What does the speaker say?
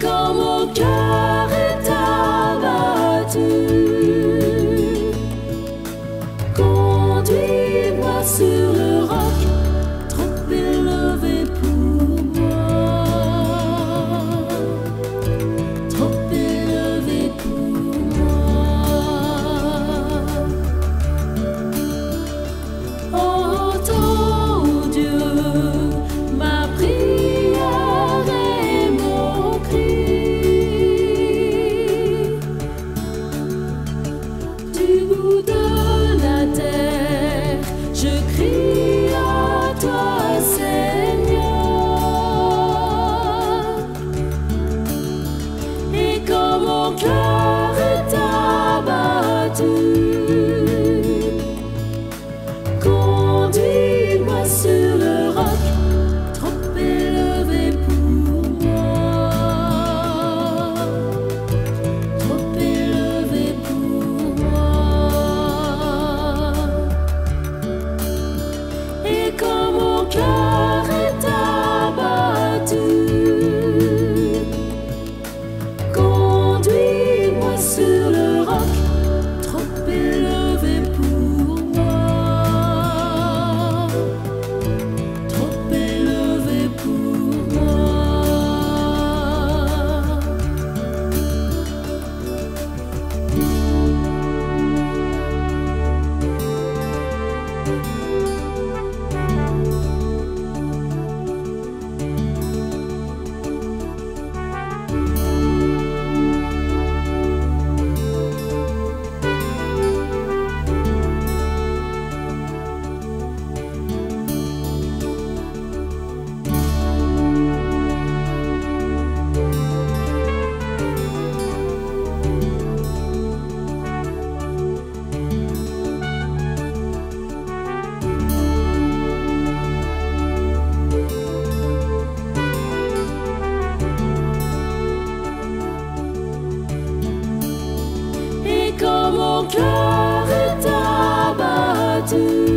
quand mon cœur est abattu, conduis-moi sur quand mon cœur est abattu.